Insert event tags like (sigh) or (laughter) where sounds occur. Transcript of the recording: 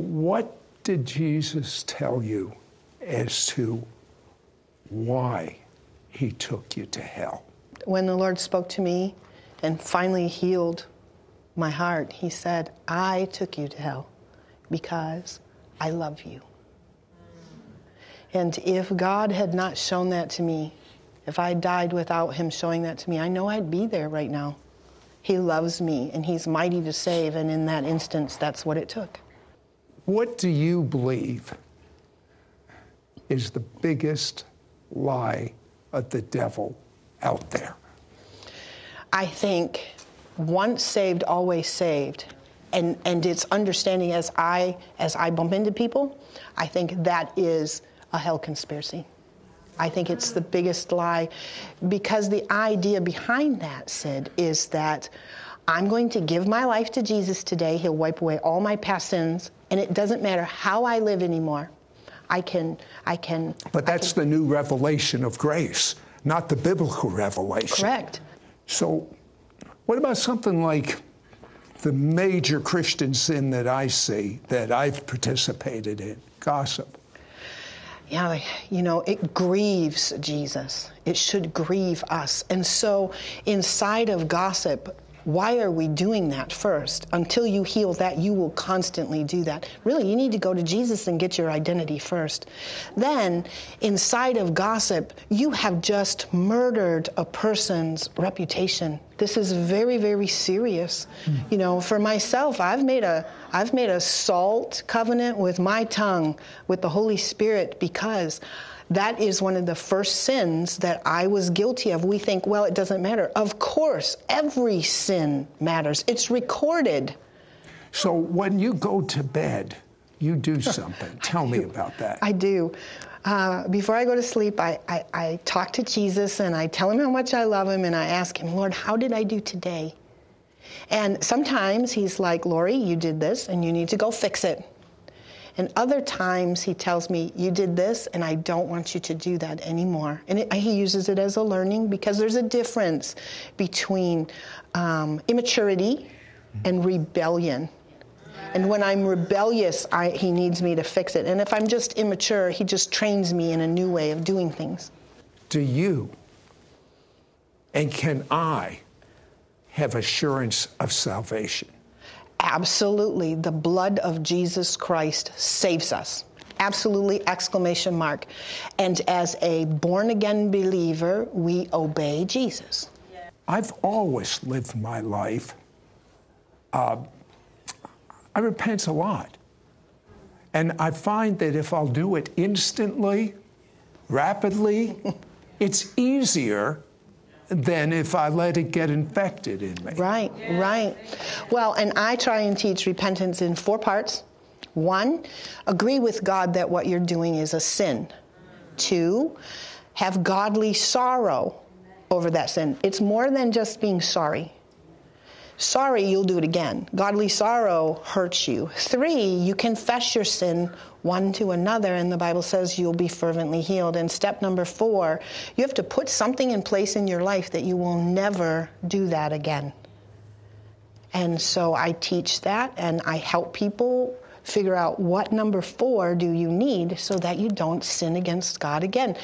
What did Jesus tell you as to why he took you to hell? When the Lord spoke to me and finally healed my heart, he said, I took you to hell because I love you. And if God had not shown that to me, if I died without him showing that to me, I know I'd be there right now. He loves me and he's mighty to save, and in that instance, that's what it took. What do you believe is the biggest lie of the devil out there? I think once saved, always saved. And, and it's understanding as I as I bump into people, I think that is a hell conspiracy. I think it's the biggest lie because the idea behind that, Sid, is that I'm going to give my life to Jesus today. He'll wipe away all my past sins, and it doesn't matter how I live anymore. I can, I can. But that's can, the new revelation of grace, not the biblical revelation. Correct. So, what about something like the major Christian sin that I see that I've participated in? Gossip yeah, you know, it grieves Jesus. It should grieve us. And so, inside of gossip, why are we doing that first? Until you heal that, you will constantly do that. Really, you need to go to Jesus and get your identity first. Then, inside of gossip, you have just murdered a person's reputation. This is very, very serious. Mm. You know, for myself, I've made a I've made a salt covenant with my tongue, with the Holy Spirit, because that is one of the first sins that I was guilty of. We think, well, it doesn't matter. Of course, every sin matters, it's recorded. So when you go to bed, you do (laughs) something. Tell me about that. I do. Uh, before I go to sleep, I, I, I talk to Jesus and I tell him how much I love him and I ask him, Lord, how did I do today? And sometimes he's like, Lori, you did this and you need to go fix it. And other times he tells me, You did this, and I don't want you to do that anymore. And it, he uses it as a learning because there's a difference between um, immaturity and rebellion. And when I'm rebellious, I, he needs me to fix it. And if I'm just immature, he just trains me in a new way of doing things. Do you and can I have assurance of salvation? Absolutely. The blood of Jesus Christ saves us. Absolutely, exclamation mark. And as a born again believer, we obey Jesus. I've always lived my life. Uh, I repent a lot. And I find that if I'll do it instantly, rapidly, (laughs) it's easier than if I let it get infected in me. Right, right. Well, and I try and teach repentance in four parts. One, agree with God that what you're doing is a sin. Two, have godly sorrow over that sin. It's more than just being sorry. Sorry, you'll do it again. Godly sorrow hurts you. Three, you confess your sin one to another, and the Bible says you'll be fervently healed. And step number four, you have to put something in place in your life that you will never do that again. And so I teach that and I help people figure out what number four do you need so that you don't sin against God again.